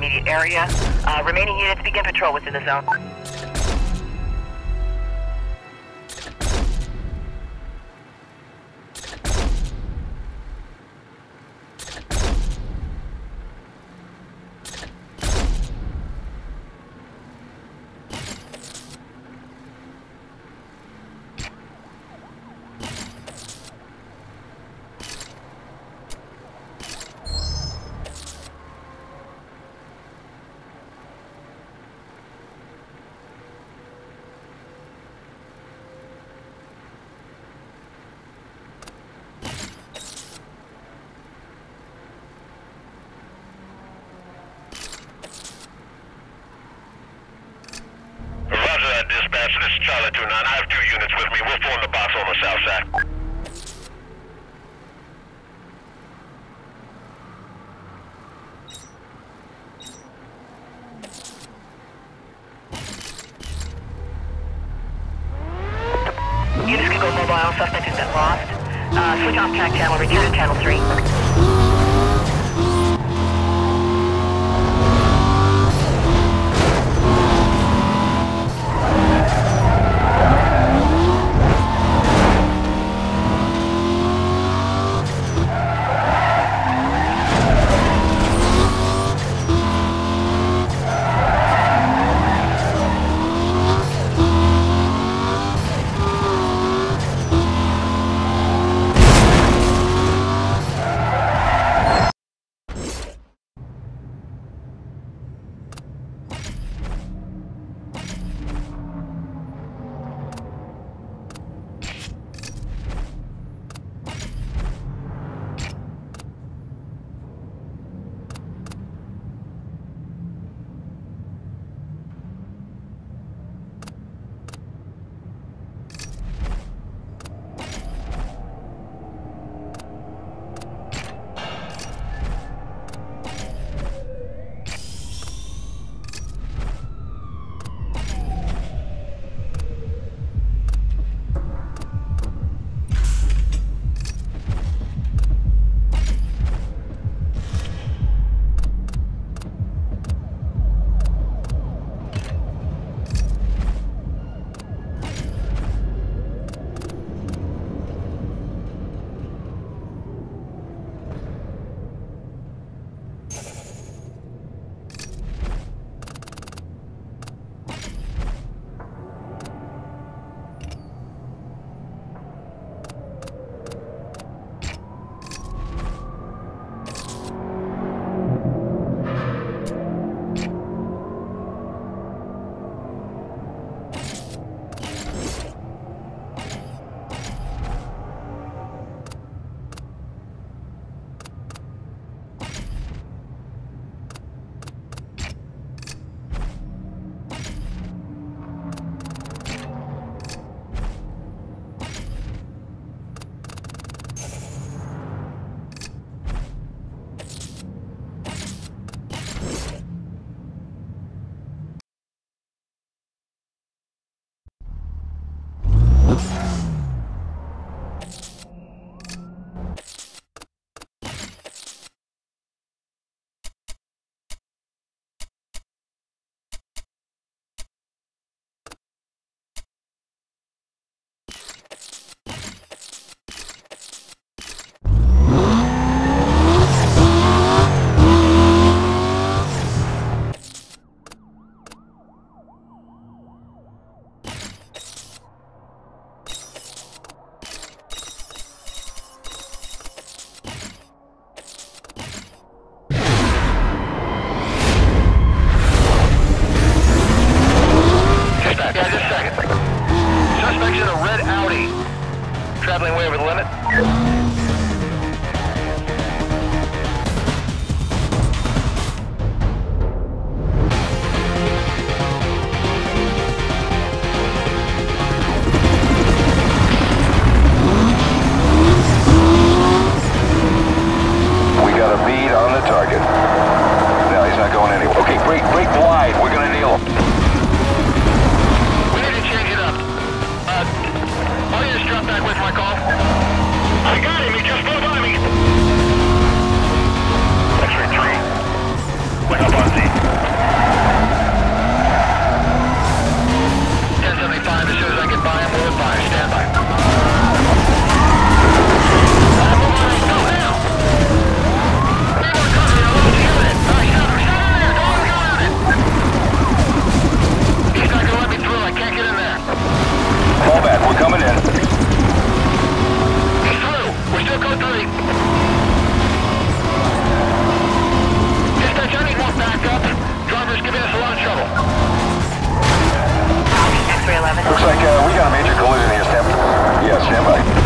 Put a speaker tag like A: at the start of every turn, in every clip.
A: immediate area. Uh, remaining units begin patrol within the zone.
B: do not. I have two units with me. We'll form the box on the south side. Oops.
C: Looks like uh, we got a major collision here. Stand yeah,
D: standby.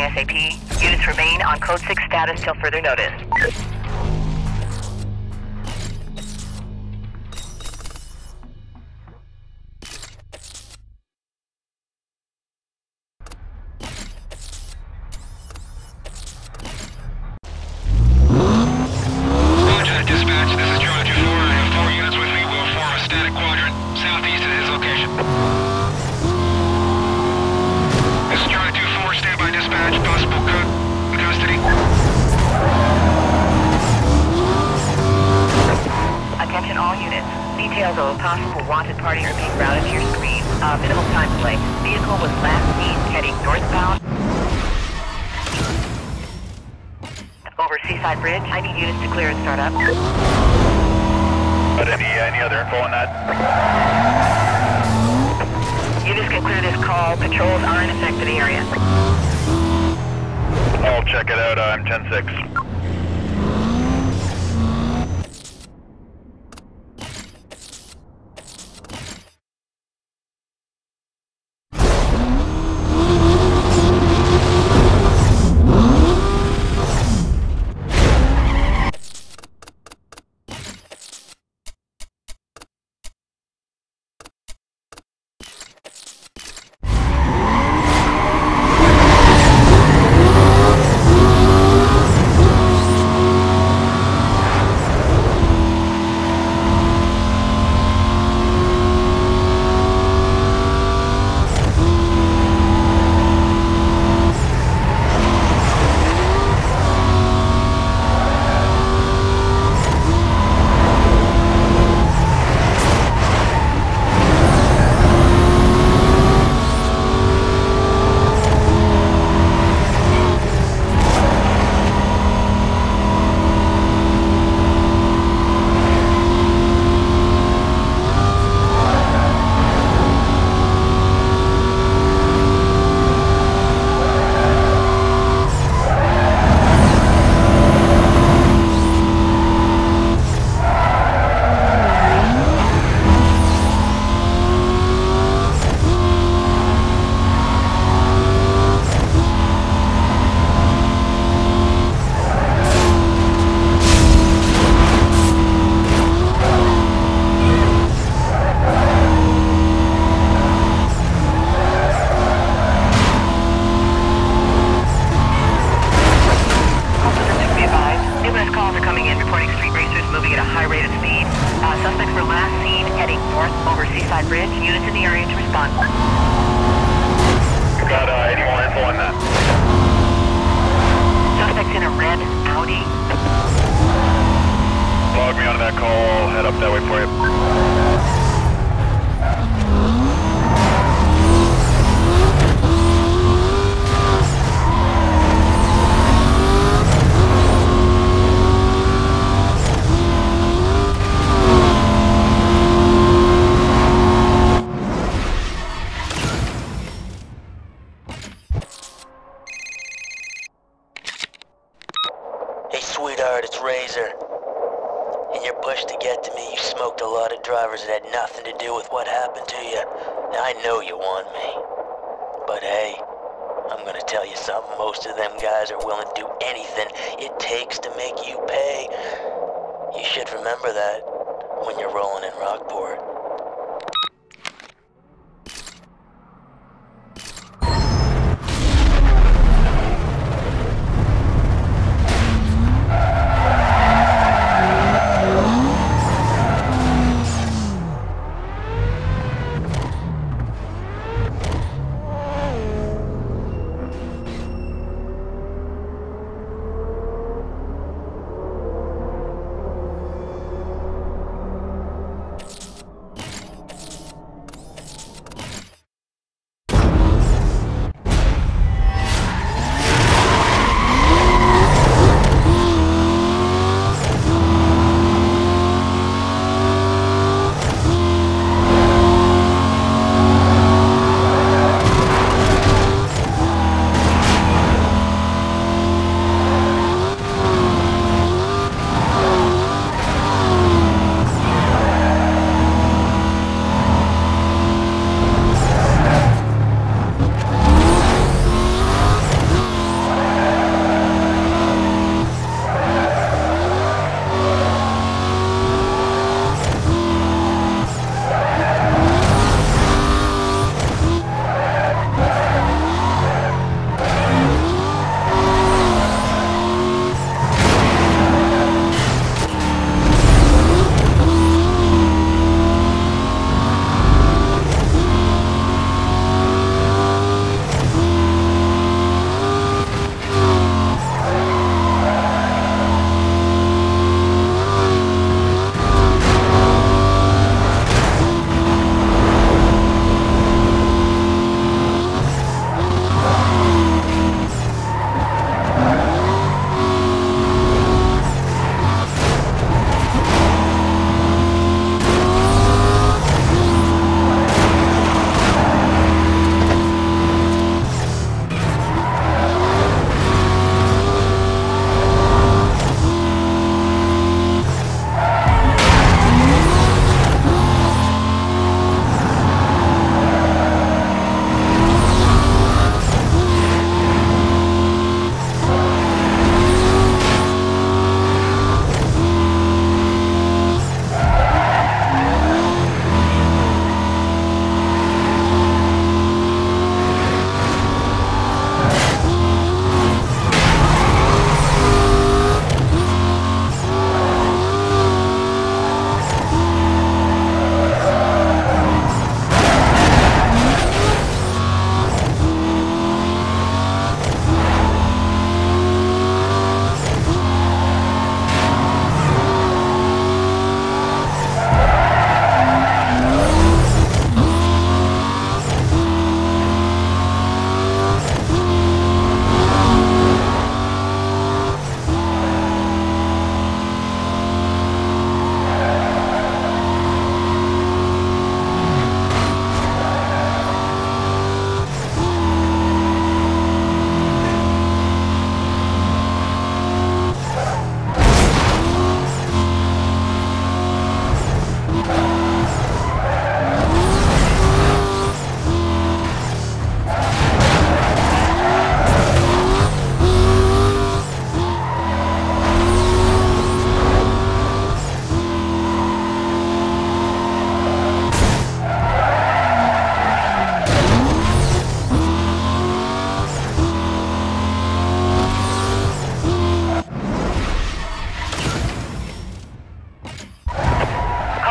D: SAP. Units
B: remain on code 6 status till further notice. minimal time delay. Vehicle was last seen heading northbound over Seaside Bridge. I need units to clear and start up.
E: Any, uh, any other info on that?
B: Units can clear this call. Patrols are in effect in the area.
E: I'll check it out. Uh, I'm 10-6.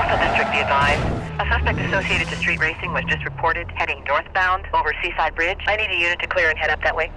E: Central District
B: be advised. A
F: suspect associated to street racing was just reported
B: heading northbound over Seaside Bridge. I need a unit to clear and head up that way.